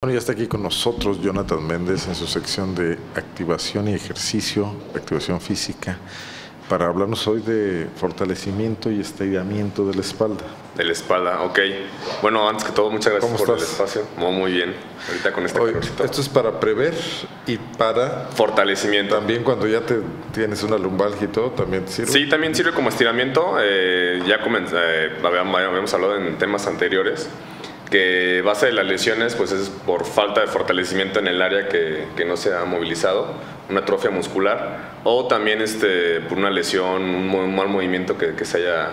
Bueno, ya está aquí con nosotros Jonathan Méndez en su sección de activación y ejercicio, activación física, para hablarnos hoy de fortalecimiento y estiramiento de la espalda. De la espalda, ok. Bueno, antes que todo, muchas gracias por el espacio. Muy, muy bien. Ahorita con este hoy, Esto es para prever y para... Fortalecimiento. También cuando ya te tienes una lumbalgia y todo, también te sirve. Sí, también sirve como estiramiento. Eh, ya eh, habíamos hablado en temas anteriores que base de las lesiones pues es por falta de fortalecimiento en el área que, que, no se ha movilizado, una atrofia muscular, o también este, por una lesión, un, mal movimiento que, que, se haya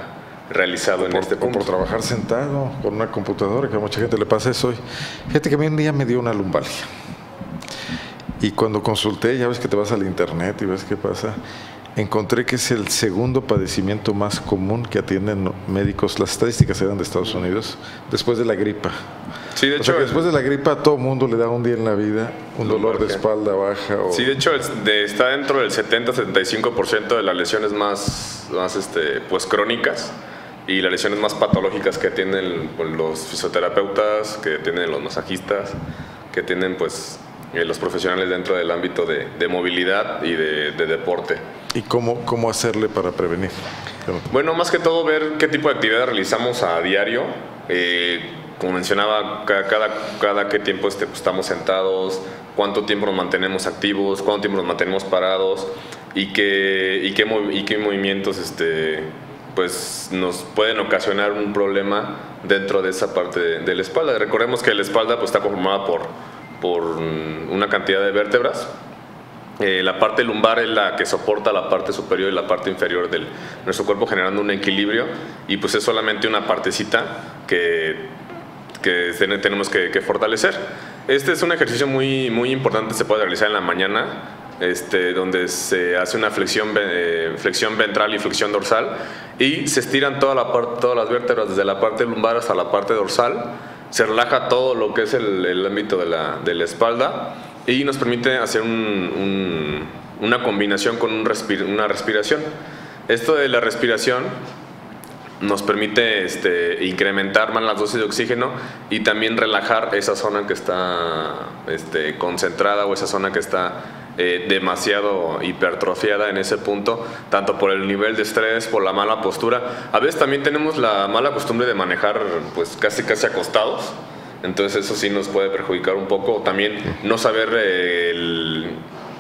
realizado en este punto. por trabajar sentado con una computadora, que a mucha gente le pasa eso hoy. Fíjate que a mí un día me dio una lumbalgia. Y cuando consulté, ya ves que te vas al internet y ves qué pasa, encontré que es el segundo padecimiento más común que atienden médicos, las estadísticas eran de Estados Unidos, después de la gripa. Sí, de hecho. después de la gripa a todo mundo le da un día en la vida un dolor de espalda baja. O... Sí, de hecho está dentro del 70-75% de las lesiones más, más este, pues, crónicas y las lesiones más patológicas que tienen los fisioterapeutas, que tienen los masajistas, que tienen pues eh, los profesionales dentro del ámbito de, movilidad y de, deporte. ¿Y cómo, cómo hacerle para prevenir? Bueno, más que todo ver qué tipo de actividad realizamos a diario. Eh, como mencionaba, cada, cada, cada qué tiempo este, pues, estamos sentados, cuánto tiempo nos mantenemos activos, cuánto tiempo nos mantenemos parados y qué, y qué, y qué movimientos este, pues, nos pueden ocasionar un problema dentro de esa parte de, la espalda. Recordemos que la espalda pues, está conformada por por una cantidad de vértebras. Eh, la parte lumbar es la que soporta la parte superior y la parte inferior de nuestro cuerpo generando un equilibrio. Y pues es solamente una partecita que, que tenemos que, fortalecer. Este es un ejercicio muy, muy importante, se puede realizar en la mañana, este, donde se hace una flexión, eh, flexión ventral y flexión dorsal. Y se estiran toda la todas las vértebras desde la parte lumbar hasta la parte dorsal. Se relaja todo lo que es el, ámbito de la, de la, espalda y nos permite hacer una combinación con un una respiración. Esto de la respiración nos permite este, incrementar más las dosis de oxígeno y también relajar esa zona que está este, concentrada o esa zona que está eh, demasiado hipertrofiada en ese punto, tanto por el nivel de estrés, por la mala postura. A veces también tenemos la mala costumbre de manejar pues casi casi acostados, entonces eso sí nos puede perjudicar un poco. También no saber el,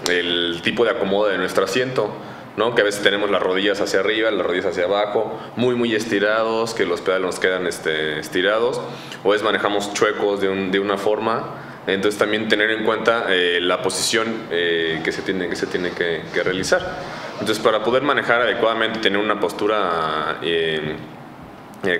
el tipo de acomodo de nuestro asiento. ¿no? que a veces tenemos las rodillas hacia arriba, las rodillas hacia abajo, muy muy estirados, que los pedales nos quedan este, estirados, o es manejamos chuecos de, un, de una forma entonces también tener en cuenta eh, la posición eh, que se tiene, que, se tiene que, realizar. Entonces para poder manejar adecuadamente, tener una postura eh,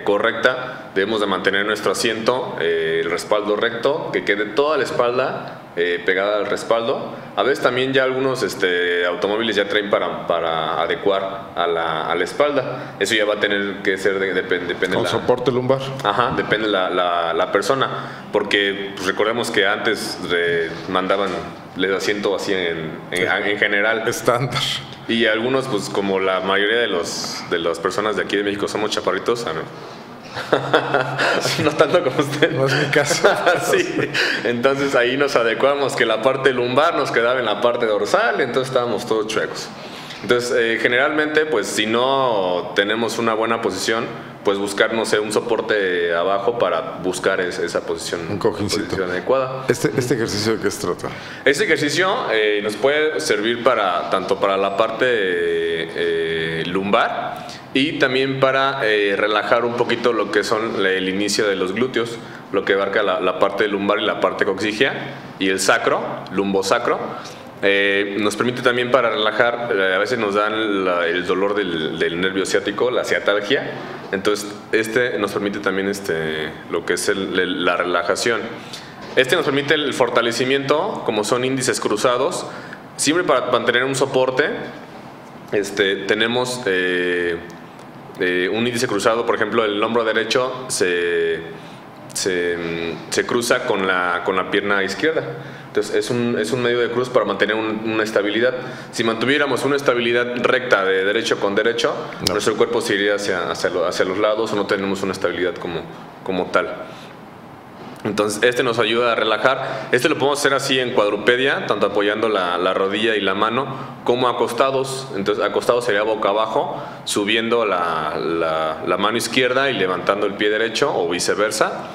correcta, debemos de mantener nuestro asiento, el respaldo recto, que quede toda la espalda eh, pegada al respaldo. A veces también ya algunos este, automóviles ya traen para, para adecuar a la, a la, espalda. Eso ya va a tener que ser, de, depende, depende Con soporte lumbar. Ajá, depende la, la, la persona. Porque pues, recordemos que antes mandaban les asiento así en, en, general. Estándar. Y algunos, pues como la mayoría de, los, de las personas de aquí de México somos chaparritos, no tanto como usted. No es mi caso. sí. Entonces ahí nos adecuamos que la parte lumbar nos quedaba en la parte dorsal, entonces estábamos todos chuecos. Entonces, eh, generalmente, pues si no tenemos una buena posición, pues buscar, no sé, un soporte abajo para buscar esa posición, un posición adecuada. Este, ¿Este ejercicio de qué se trata? Este ejercicio eh, nos puede servir para tanto para la parte eh, lumbar y también para eh, relajar un poquito lo que son el inicio de los glúteos, lo que abarca la, parte lumbar y la parte coxigia y el sacro, lumbosacro. Eh, nos permite también para relajar, eh, a veces nos dan el dolor del, nervio ciático, la ciatalgia, entonces este nos permite también este, lo que es la relajación. Este nos permite el fortalecimiento, como son índices cruzados, siempre para mantener un soporte. Este, tenemos eh, un índice cruzado, por ejemplo, el hombro derecho se, se, cruza con la, con la pierna izquierda. Entonces es un, es un medio de cruz para mantener una estabilidad. Si mantuviéramos una estabilidad recta de derecho con derecho, nuestro cuerpo se iría hacia, hacia, hacia, los lados o no tenemos una estabilidad como, como tal. Entonces, este nos ayuda a relajar. Este lo podemos hacer así en cuadrupedia, tanto apoyando la, la rodilla y la mano, como acostados. Entonces, acostados sería boca abajo, subiendo la, la, la mano izquierda y levantando el pie derecho, o viceversa.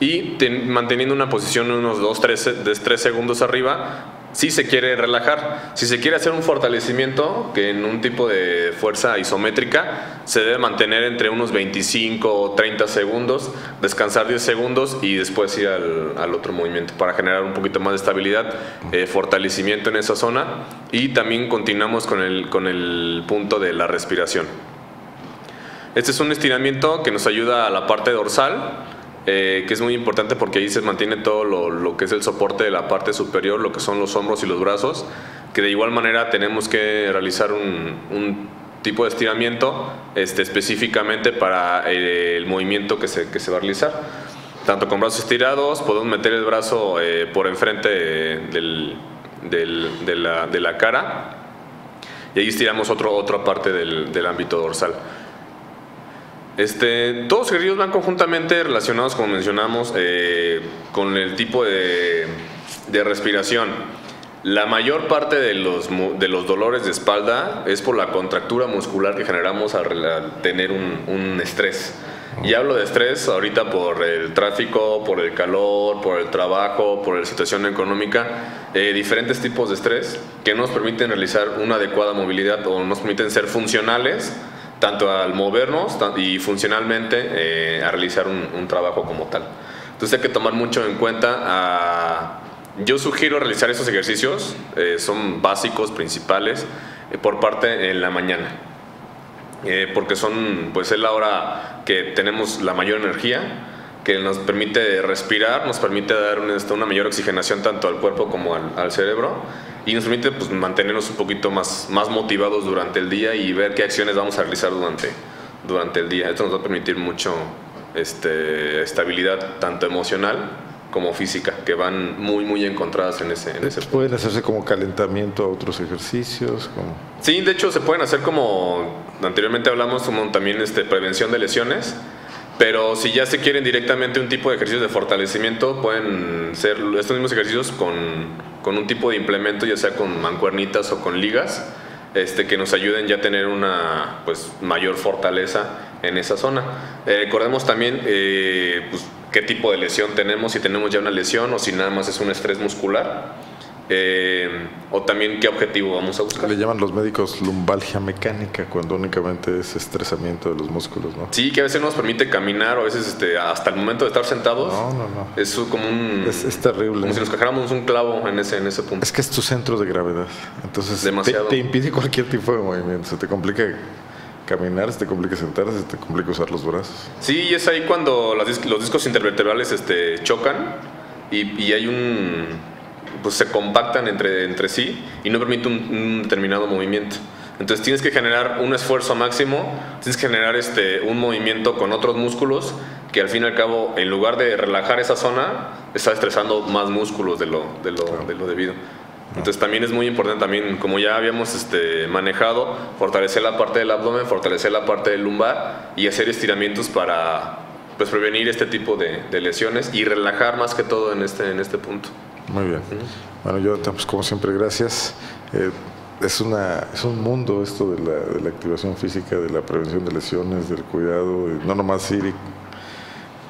Y ten- manteniendo una posición unos 2-3 segundos arriba, si se quiere relajar. Si se quiere hacer un fortalecimiento, que en un tipo de fuerza isométrica se debe mantener entre unos 25 o 30 segundos, descansar 10 segundos y después ir al, al otro movimiento para generar un poquito más de estabilidad, eh, fortalecimiento en esa zona y también continuamos con el, con el punto de la respiración. Este es un estiramiento que nos ayuda a la parte dorsal, eh, que es muy importante porque ahí se mantiene todo lo, lo que es el soporte de la parte superior, lo que son los hombros y los brazos, que de igual manera tenemos que realizar un, un tipo de estiramiento este, específicamente para eh, el movimiento que se, que se va a realizar. Tanto con brazos estirados, podemos meter el brazo eh, por enfrente del, del- de, la, de la cara y ahí estiramos otro, otra parte del, del ámbito dorsal. Este, todos los ejercicios van conjuntamente relacionados, como mencionamos, eh, con el tipo de, de respiración. La mayor parte de los, de los dolores de espalda es por la contractura muscular que generamos al, al tener un, un estrés. Y hablo de estrés ahorita por el tráfico, por el calor, por el trabajo, por la situación económica, eh, diferentes tipos de estrés que no nos permiten realizar una adecuada movilidad o nos permiten ser funcionales tanto al movernos y funcionalmente eh, a realizar un, un trabajo como tal. Entonces hay que tomar mucho en cuenta. ah, yo sugiero realizar esos ejercicios, eh, son básicos, principales, eh, por parte en la mañana. Eh, porque son, pues es la hora que tenemos la mayor energía, que nos permite respirar, nos permite dar una, este, una mayor oxigenación tanto al cuerpo como al, al cerebro y nos permite pues, mantenernos un poquito más, más motivados durante el día y ver qué acciones vamos a realizar durante, durante el día. Esto nos va a permitir mucho este, estabilidad tanto emocional como física, que van muy, muy encontradas en ese, en ese punto. Pueden hacerse como calentamiento a otros ejercicios. Como... Sí, de hecho se pueden hacer como anteriormente hablamos, como también este, prevención de lesiones, pero si ya se quieren directamente un tipo de ejercicios de fortalecimiento, pueden ser estos mismos ejercicios con, con un tipo de implemento, ya sea con mancuernitas o con ligas, este, que nos ayuden ya a tener una pues, mayor fortaleza en esa zona. Eh, recordemos también eh, pues, qué tipo de lesión tenemos, si tenemos ya una lesión o si nada más es un estrés muscular. Eh, o también qué objetivo vamos a buscar. Le llaman los médicos lumbalgia mecánica cuando únicamente es estresamiento de los músculos, ¿no? Sí, que a veces no nos permite caminar o a veces este, hasta el momento de estar sentados. No, no, no. Es como un. Es- es terrible. Como si nos cajáramos un clavo en ese, en ese punto. Es que es tu centro de gravedad. Entonces te, Demasiado. te impide cualquier tipo de movimiento. Se te complica caminar, se te complica sentarse, se te complica usar los brazos. Sí, y es ahí cuando las los discos intervertebrales este, chocan y, y hay un. Pues se compactan entre, entre sí y no permite un, un determinado movimiento. Entonces tienes que generar un esfuerzo máximo, tienes que generar este, un movimiento con otros músculos que al fin y al cabo, en lugar de relajar esa zona, está estresando más músculos de lo, de lo, de lo debido. Entonces también es muy importante, también como ya habíamos este, manejado, fortalecer la parte del abdomen, fortalecer la parte del lumbar y hacer estiramientos para pues, prevenir este tipo de, de lesiones y relajar más que todo en este, en este punto. Muy bien. Bueno, yo pues como siempre, gracias. Eh, es, una, es un mundo esto de la, de la activación física, de la prevención de lesiones, del cuidado, no nomás ir y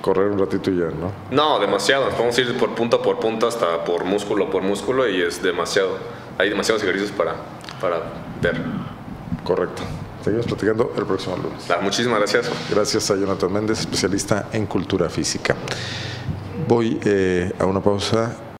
correr un ratito y ya, ¿no? No, demasiado. Podemos ir por punto por punto hasta por músculo por músculo y es demasiado. Hay demasiados ejercicios para, para ver. Correcto. Seguimos platicando el próximo lunes. Ah, Muchísimas gracias. Gracias a Jonathan Méndez, especialista en cultura física. Voy eh, a una pausa